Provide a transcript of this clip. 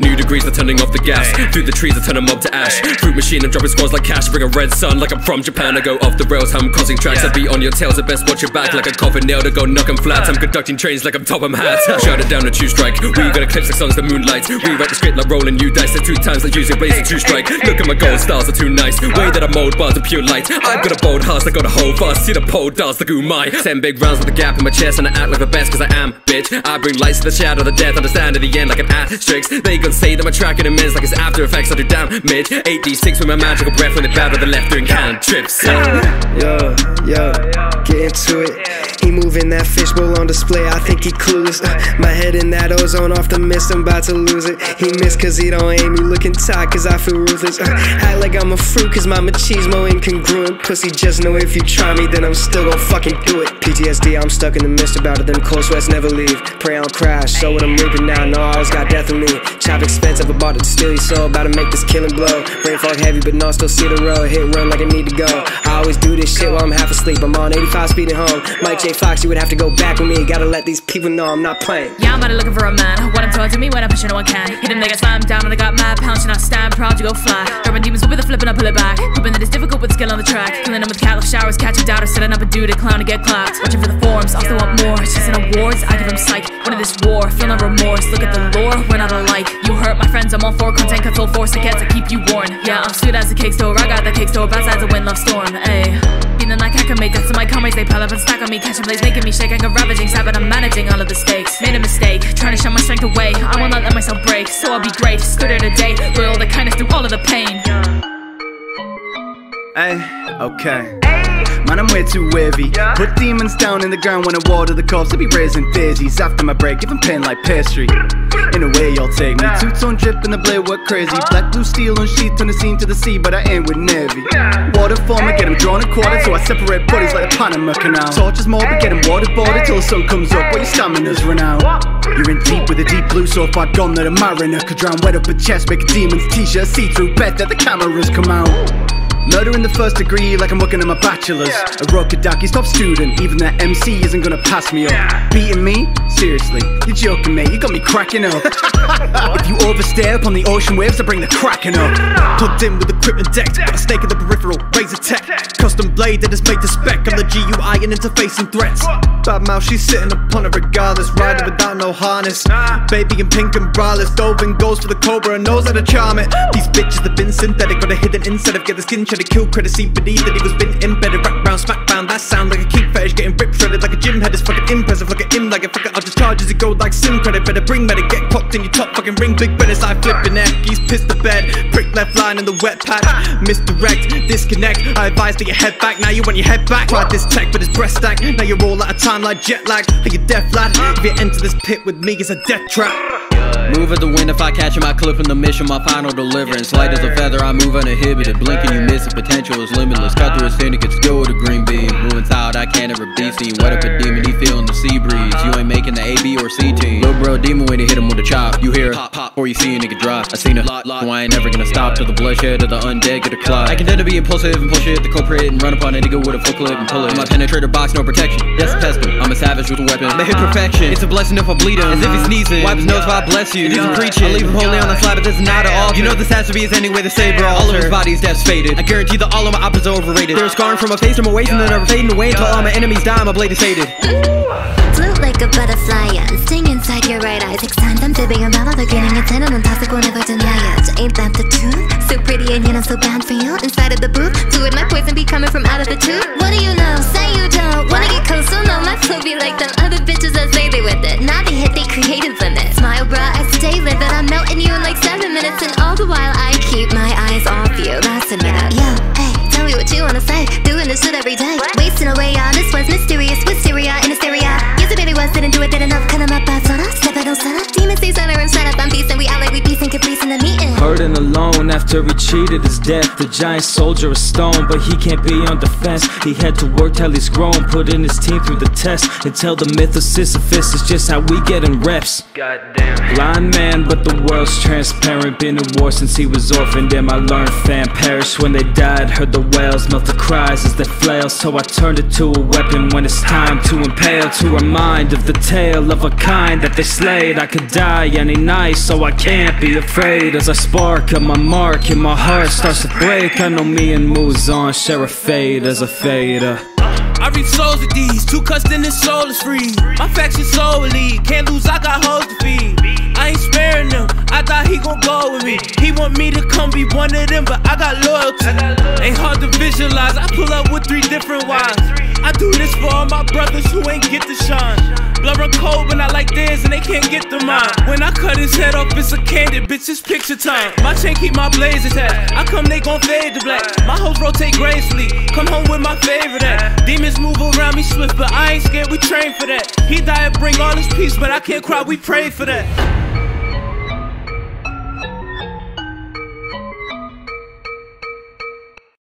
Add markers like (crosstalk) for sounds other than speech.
New degrees are turning off the gas. Through the trees, I turn a mob to ash. Fruit machine, I'm dropping squads like cash. Bring a red sun like I'm from Japan. I go off the rails, I'm causing tracks. I be on your tails, I best watch your back like a coffin nail to go knock 'em flat. I'm conducting trains like I'm top 'em hats. (laughs) Shut it down to two strike. We got eclipse like songs that moonlight. We write the script like rolling you dice. It two times like using razor two strike. Look at my gold stars are too nice. Way that I mold bars of pure light. I've got a bold heart, I got a whole fast. See the pole dance like my. Ten big rounds with a gap in my chest, and I act like the best cause I am, bitch. I bring lights to the shadow, the death, understand at the end like an asterisk. They gon' say that my track in a minute like it's after effects, do damage. 8d6 with my magical breath when they battle the left doing cantrips. Yo, yo, get into it. He moving that fishbowl on display, I think he clueless. Uh, my head in that ozone off the mist, I'm about to lose it. He missed cause he don't aim, you looking tight cause I feel ruthless. Uh, act like I'm a fruit cause my machismo incongruent. Pussy, just know if you try me, then I'm still gonna fucking do it. PTSD, I'm stuck in the mist about it, them cold sweats never leave. Pray I don't crash, so what I'm reaping now, know I always got death in me. Chop expensive, I bought it to steal your soul, about to make this killing blow. Brain fog heavy, but no, still see the road. Hit run like I need to go. I always do this shit while I'm half asleep. I'm on 85 speeding home. Mike J. Fox, you would have to go back with me. Gotta let these people know I'm not playing. Yeah, I'm to looking for a man. What I'm told to me when I push no one can. Hit him, they get slammed down, and they got mad pounds, and I stand proud to go fly. Urban demons with a flip and I pull it back. Hoping that it's difficult with skill on the track. Killing them with cattle showers, catching doubters, setting up a dude, a clown to get clapped. Watching for the forms, I also want more. Chasing awards, I give them psych. Winning this war, feel no remorse. Look at the lore, we're not alike. I'm all for content, control force to get to keep you warned. Yeah, I'm sweet as a cake store, I got the cake store, sides of wind, love storm. Ayy. Feeling like I can make it, to my comrades they pile up and stack on me, catching plays, making me shake. I got ravaging, sad, but I'm managing all of the stakes. Made a mistake, trying to show my strength away. I will not let myself break, so I'll be great. Stood here today, loyal the kindness through all of the pain. Hey, okay. Man, I'm way too wavy. Put demons down in the ground when I water the corpse. They be raising daisies after my break, give 'em pain like pastry. In a way, y'all take me. Two tone drip in the blade, work crazy. Black blue steel on sheet, turn the scene to the sea, but I ain't with Navy. Water form, I get 'em drawn and quartered, so I separate bodies like the Panama Canal. Torches more, but get 'em waterboarded till the sun comes up, where your stamina's run out. You're in deep with a deep blue, so far gone that a mariner could drown. Wet up a chest, make a demon's t-shirt see through. Bet that the cameras come out. Murder in the first degree, like I'm working on my bachelor's. Urokodaki top student, even that MC isn't gonna pass me up. Beating me? Seriously, you're joking, mate. You got me cracking up. (laughs) if you overstay upon the ocean waves, I bring the cracking up. Plugged in with equipment decked, got a snake in the peripheral, razor tech. Custom blade that is made to spec. I'm the GUI and interfacing threats. Bad mouth, she's sitting upon it regardless. Riding without no harness. Baby in pink and braless. Dove and goes for the cobra and knows how to charm it. These bitches have been synthetic, got a hidden instead of get the skin trying to kill credit. See beneath that he was been embedded. Rack round, smack bound. That sound like a kink fetish. Getting ripped, shredded like a gym head. It's fucking impressive. Look at him like a fucking. I'll just charge as it go like sim credit. Better bring medic, get cocked in your top fucking ring. Big Bennett's I flipping neck. He's pissed the bed. Prick left line in the wet patch. Misdirect, disconnect. I advise to get head back. Now you want your head back. Tried this tech, with it's breast stack. Now you're all out of time like jet lag. Are you deaf, lad? If you enter this pit with me, it's a death trap. Move at the wind if I catch him, I clip in the mission, my final deliverance. Light as a feather, I move uninhibited. Blinking, you miss it, potential is limitless. Cut through a syndicate, skill with a green beam. Moving tired, I can't ever be seen. Wet up a demon, he feeling the sea breeze. You ain't making the A, B, or C team. Little bro, demon when he hit him with a chop. You hear a pop, pop, or you see a nigga drop. I seen a lot, lot, I ain't never gonna stop till the bloodshed of the undead get a clot. I can tend to be impulsive and push it, the culprit, and run upon a nigga with a full clip and pull it. In my penetrator box, no protection. Yes, test him. I'm a savage with a weapon. May hit perfection. It's a blessing if I bleed him. As if he's sneezing. Wipe his nose while I bless you. Do some preaching. I leave him holy on the slab, but this is not an altar. You know this has to be his anyway, the saber altar. All of his body's death's faded. I guarantee that all of my opposites are overrated. They're scarring from a face to my waist and they're never fading away until all my enemies die. My blade is faded. Float like a butterfly and sting inside your right eye. Six times I'm fibbing about all the grinning and ten and toxic will never deny it. Ain't that the truth? So pretty and yet I'm so bad for you. Inside what you wanna say. Doing this shit every day. Wasting Hurting alone after he cheated his death. The giant soldier is stone, but he can't be on defense. He had to work till he's grown, putting his team through the test. And tell the myth of Sisyphus is just how we get in reps. Goddamn. Blind man, but the world's transparent. Been in war since he was orphaned. Damn, I learned fam perish when they died. Heard the wails melt the cries as they flail. So I turned it to a weapon when it's time to impale. To remind of the tale of a kind that they slayed. I could die any night, so I can't be afraid. As I spark of my mark and my heart starts to break. I know me and moves on, share a fade as a fader. I reap souls with these, two cuts then his soul is free. My faction so elite, can't lose, I got hoes to feed. I ain't sparing them, I thought he gon' go with me. He want me to come be one of them, but I got loyalty. Ain't hard to visualize, I pull up with three different wives. I do this for all my brothers who ain't get to shine. Blood a cold when I like theirs and they can't get the mine. When I cut his head off, it's a candid, bitch, it's picture time. My chain keep my blaze attached. I come, they gon' fade to black. My hoes rotate gracefully. Come home with my favorite. Demons move around me swift, but I ain't scared, we train for that. He died, bring all his peace, but I can't cry, we pray for that.